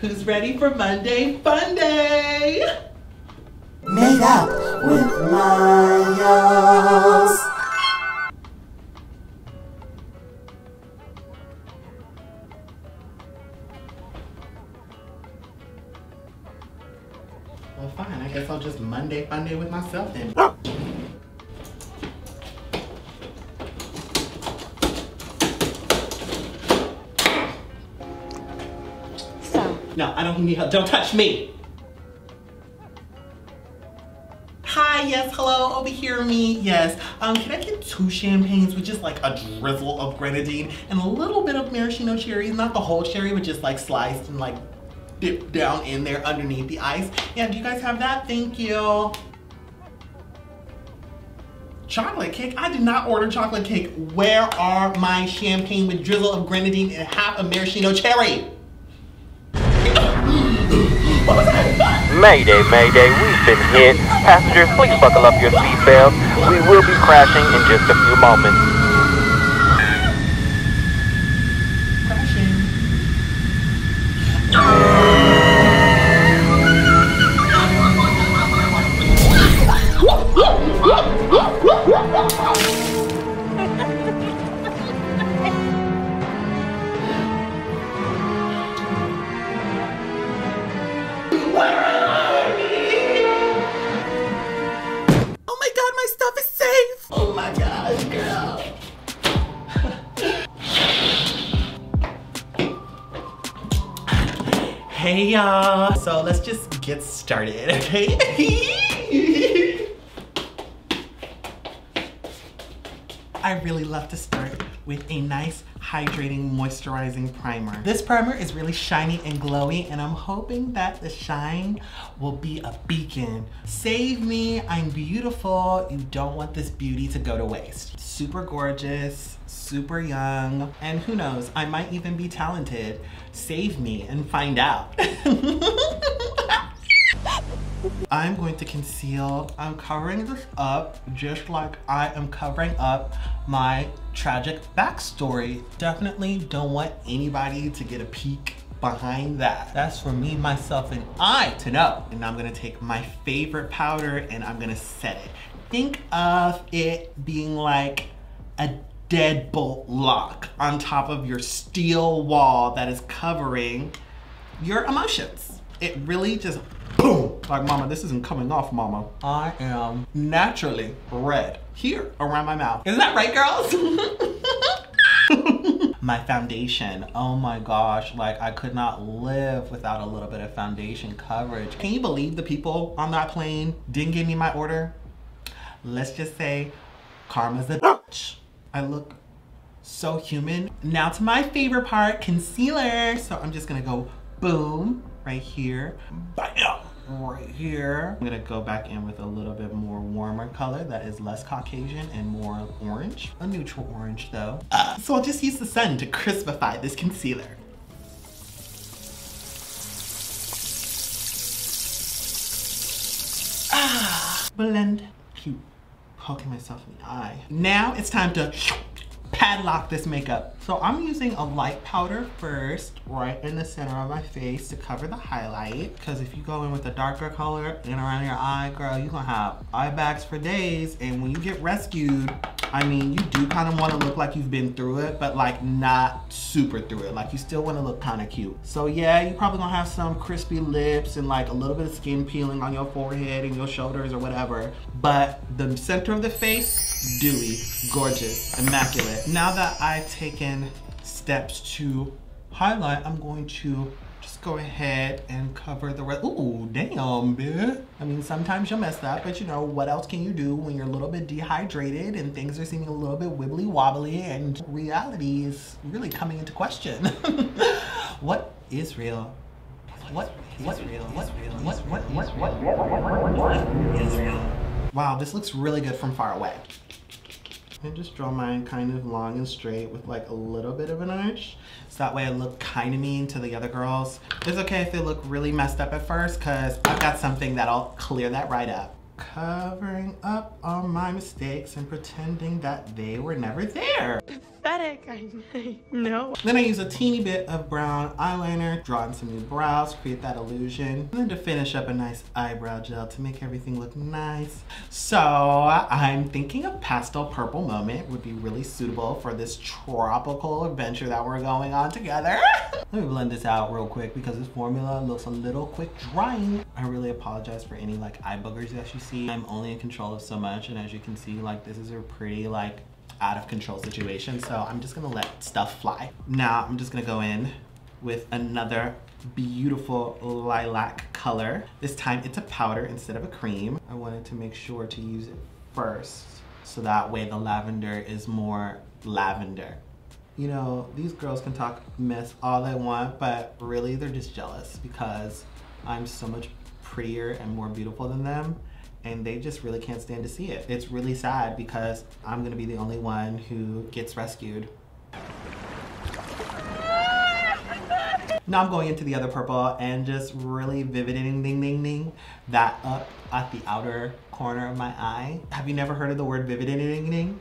Who's ready for Monday Fun Day? Made up with Miles. Well, fine. I guess I'll just Monday Fun Day with myself then. No, I don't need help. Don't touch me. Hi, yes, hello, over here, me. Yes, um, can I get two champagnes with just like a drizzle of grenadine and a little bit of maraschino cherries? Not the whole cherry, but just like sliced and like dipped down in there underneath the ice. Yeah, do you guys have that? Thank you. Chocolate cake? I did not order chocolate cake. Where are my champagne with drizzle of grenadine and half a maraschino cherry? Mayday, mayday, we've been hit. Passengers, please buckle up your seatbelts. We will be crashing in just a few moments. Hey y'all. So let's just get started, okay? I really love to start with a nice hydrating moisturizing primer. This primer is really shiny and glowy and I'm hoping that the shine will be a beacon. Save me, I'm beautiful. You don't want this beauty to go to waste. Super gorgeous, super young, and who knows, I might even be talented. Save me and find out. I'm going to conceal. I'm covering this up just like I am covering up my tragic backstory. Definitely don't want anybody to get a peek behind that. That's for me, myself, and I to know. And I'm gonna take my favorite powder and I'm gonna set it. Think of it being like a deadbolt lock on top of your steel wall that is covering your emotions. It really just boom. Like, mama, this isn't coming off, mama. I am naturally red here around my mouth. Isn't that right, girls? my foundation, oh my gosh, like I could not live without a little bit of foundation coverage. Can you believe the people on that plane didn't give me my order? Let's just say karma's a bitch. I look so human. Now to my favorite part, concealer. So I'm just gonna go boom, right here, bam, right here. I'm gonna go back in with a little bit more warmer color that is less Caucasian and more orange. A neutral orange though. Uh, so I'll just use the sun to crispify this concealer. Ah, blend. Keep poking myself in the eye. Now it's time to padlock this makeup. So I'm using a light powder first, right in the center of my face to cover the highlight. Because if you go in with a darker color and around your eye, girl, you're gonna have eye bags for days. And when you get rescued, I mean, you do kind of want to look like you've been through it, but like not super through it. Like you still want to look kind of cute. So yeah, you're probably gonna have some crispy lips and like a little bit of skin peeling on your forehead and your shoulders or whatever. But the center of the face, dewy, gorgeous, immaculate. Now that I've taken steps to highlight, I'm going to just go ahead and cover the rest. Ooh, damn, bitch. I mean, sometimes you'll mess up, but you know, what else can you do when you're a little bit dehydrated and things are seeming a little bit wibbly wobbly and reality is really coming into question? what is real? What what real? What real? What what what what what what is real? Wow, this looks really good from far away. And just draw mine kind of long and straight with like a little bit of an arch. So that way I look kind of mean to the other girls. It's okay if they look really messed up at first because I've got something that'll clear that right up. Covering up all my mistakes and pretending that they were never there. Pathetic. I know. Then I use a teeny bit of brown eyeliner, draw in some new brows, create that illusion. And then to finish up a nice eyebrow gel to make everything look nice. So I'm thinking a pastel purple moment would be really suitable for this tropical adventure that we're going on together. Let me blend this out real quick because this formula looks a little quick drying. I really apologize for any like eye boogers that you see. I'm only in control of so much and as you can see like this is a pretty like out of control situation. So I'm just gonna let stuff fly. Now I'm just gonna go in with another beautiful lilac color. This time it's a powder instead of a cream. I wanted to make sure to use it first so that way the lavender is more lavender. You know, these girls can talk mess all they want, but really they're just jealous because I'm so much prettier and more beautiful than them and they just really can't stand to see it. It's really sad because I'm gonna be the only one who gets rescued. Now I'm going into the other purple and just really vivid ding ding ding that up at the outer corner of my eye. Have you never heard of the word vivid ding ding ding?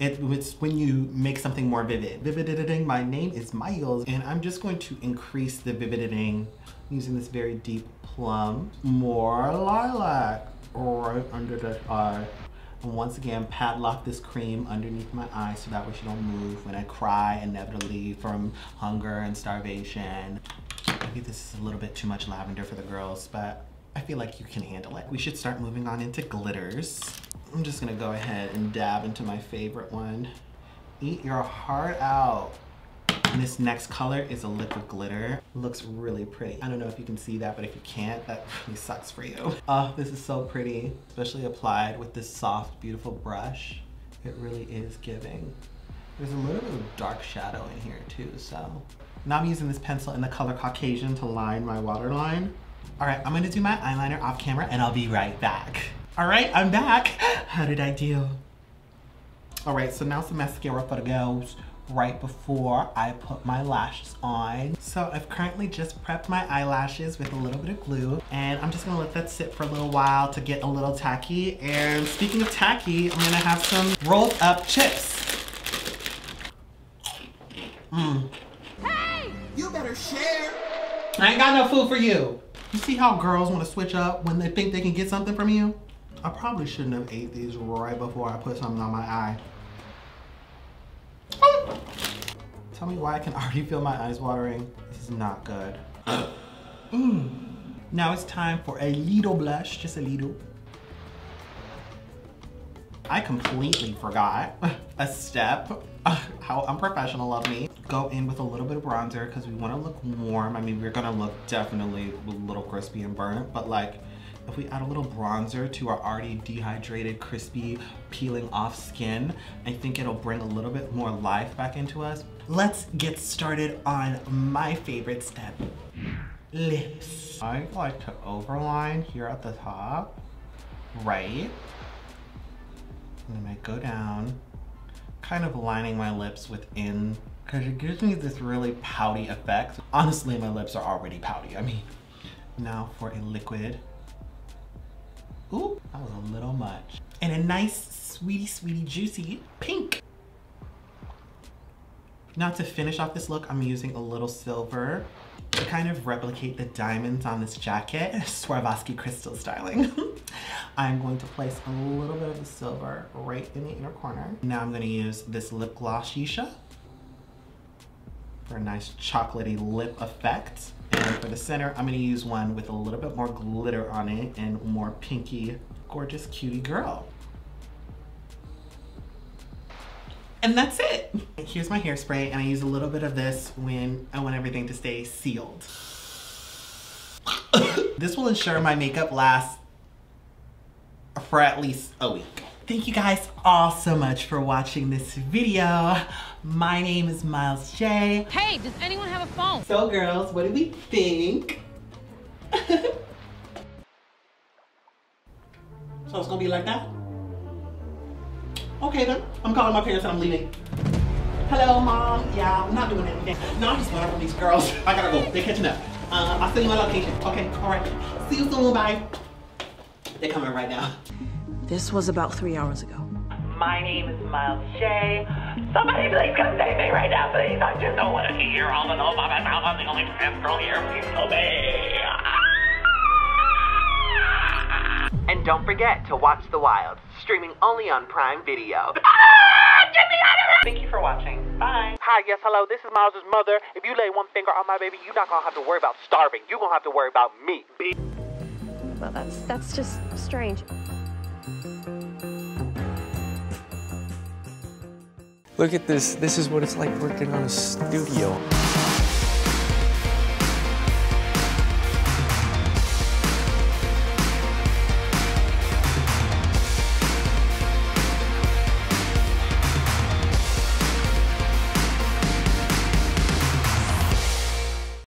it's when you make something more vivid. Vivid my name is Miles and I'm just going to increase the vivid using this very deep plum. More lilac right under the eye. And once again, padlock this cream underneath my eye so that way she don't move when I cry inevitably from hunger and starvation. Maybe this is a little bit too much lavender for the girls, but I feel like you can handle it. We should start moving on into glitters. I'm just gonna go ahead and dab into my favorite one. Eat your heart out. This next color is a liquid glitter. Looks really pretty. I don't know if you can see that, but if you can't, that really sucks for you. Oh, this is so pretty, especially applied with this soft, beautiful brush. It really is giving. There's a little bit of dark shadow in here too, so. Now I'm using this pencil in the color Caucasian to line my waterline. All right, I'm gonna do my eyeliner off camera and I'll be right back. All right, I'm back. How did I do? All right, so now some mascara for the girls right before I put my lashes on. So I've currently just prepped my eyelashes with a little bit of glue and I'm just gonna let that sit for a little while to get a little tacky. And speaking of tacky, I'm gonna have some rolled up chips. Mmm. Hey! You better share. I ain't got no food for you. You see how girls wanna switch up when they think they can get something from you? I probably shouldn't have ate these right before I put something on my eye. Tell me why I can already feel my eyes watering. This is not good. mm. Now it's time for a little blush, just a little. I completely forgot a step. How unprofessional of me. Go in with a little bit of bronzer because we want to look warm. I mean, we're gonna look definitely a little crispy and burnt, but like if we add a little bronzer to our already dehydrated, crispy, peeling off skin, I think it'll bring a little bit more life back into us. Let's get started on my favorite step, lips. I like to overline here at the top, right? And then I go down, kind of lining my lips within because it gives me this really pouty effect. Honestly, my lips are already pouty. I mean, now for a liquid Ooh, that was a little much. And a nice, sweetie, sweetie, juicy pink. Now to finish off this look, I'm using a little silver to kind of replicate the diamonds on this jacket, Swarovski crystal styling. I'm going to place a little bit of the silver right in the inner corner. Now I'm gonna use this lip gloss Shisha for a nice chocolatey lip effect. And for the center, I'm gonna use one with a little bit more glitter on it and more pinky, gorgeous cutie girl. And that's it. Here's my hairspray and I use a little bit of this when I want everything to stay sealed. this will ensure my makeup lasts for at least a week. Thank you guys all so much for watching this video. My name is Miles Jai. Hey, does anyone have a phone? So girls, what do we think? so it's gonna be like that? Okay then, I'm calling my parents and I'm leaving. Hello mom, yeah, I'm not doing anything. No, I'm just going from these girls. I gotta go, they're catching up. Uh, I'll send you my location. Okay, all right. See you soon, bye. They're coming right now. This was about three hours ago. My name is Miles Jai. Somebody please come save me right now, please. I just don't want to hear all the know by myself. I'm the only trans girl here. Please help me. And don't forget to watch The Wild, streaming only on Prime Video. Ah, Thank you for watching. Bye. Hi, yes, hello, this is Miles' mother. If you lay one finger on my baby, you're not gonna have to worry about starving. You're gonna have to worry about me. Well, that's that's just strange. Look at this. This is what it's like working on a studio.